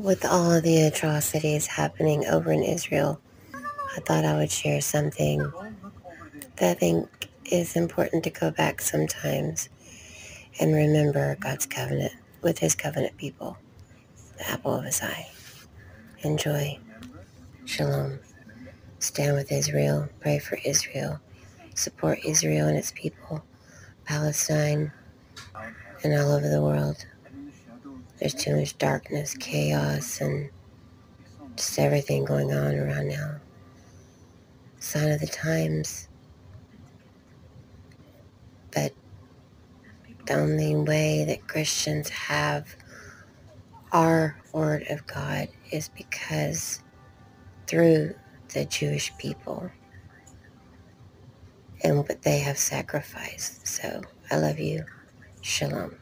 with all the atrocities happening over in Israel, I thought I would share something that I think is important to go back sometimes and remember God's covenant with his covenant people, the apple of his eye. Enjoy. Shalom. Stand with Israel. Pray for Israel. Support Israel and its people, Palestine, and all over the world. There's too much darkness, chaos, and just everything going on around now. Sign of the times. But the only way that Christians have our word of God is because through the Jewish people and what they have sacrificed. So I love you. Shalom.